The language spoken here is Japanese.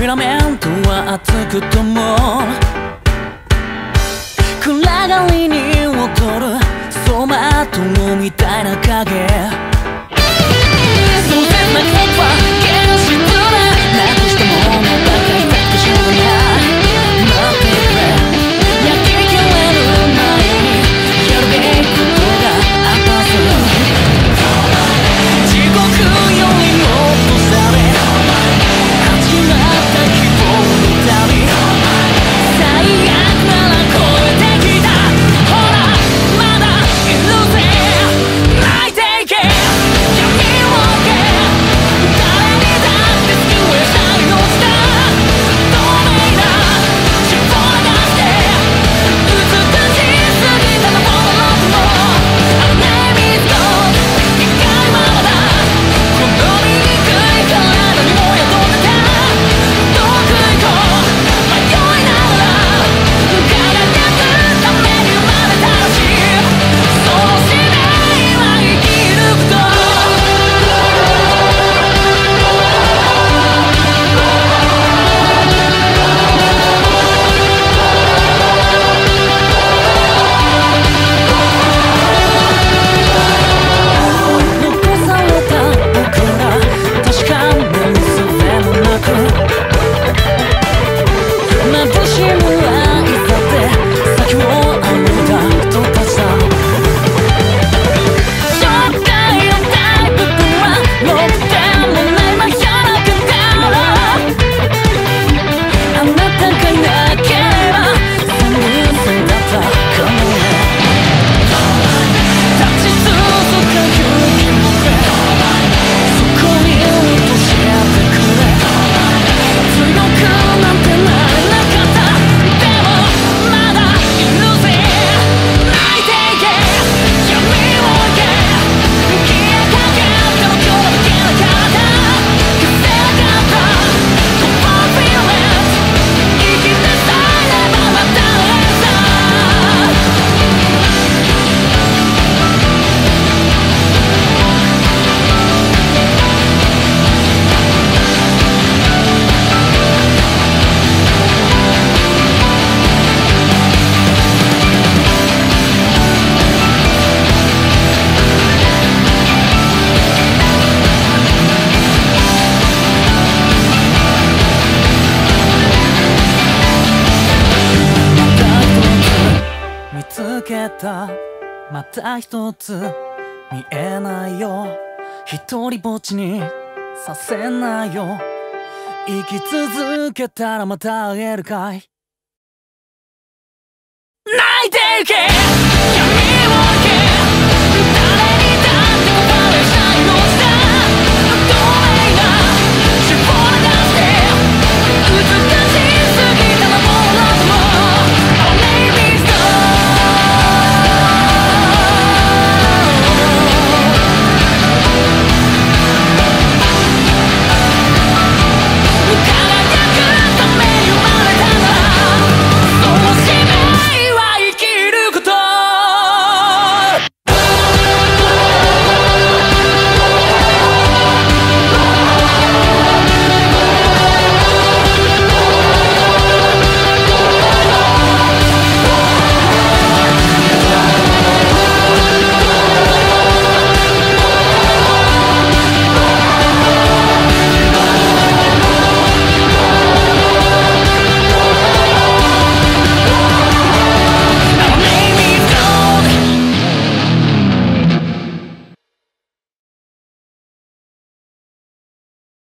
フィラメントは熱くとも暗がりに劣るソマトのみたいな影。そたまた一つ見えないよ。一人ぼっちにさせないよ。生き続けたらまた会えるかい？泣いていけ！